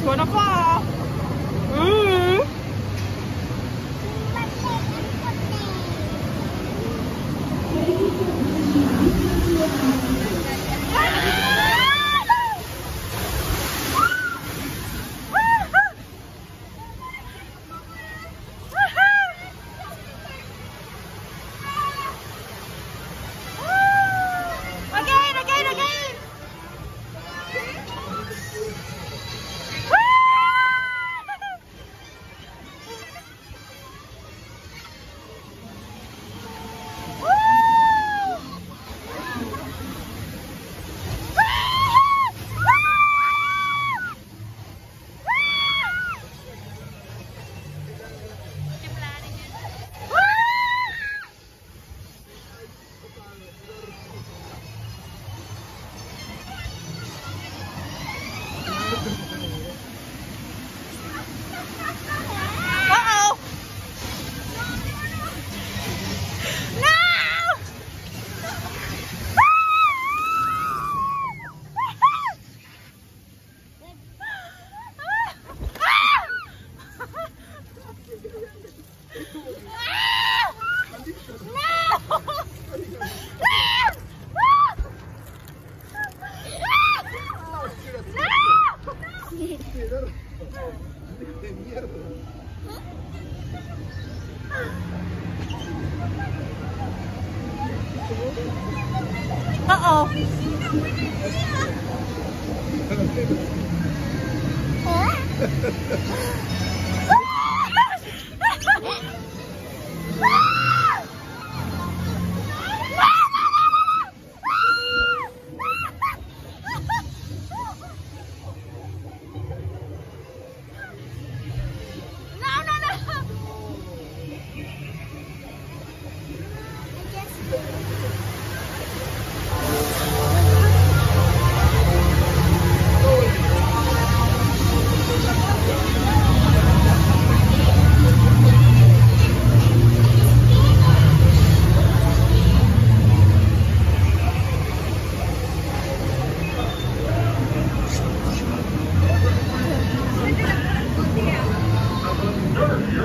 It's gonna fall. Mm. -hmm. 哦哦。哦。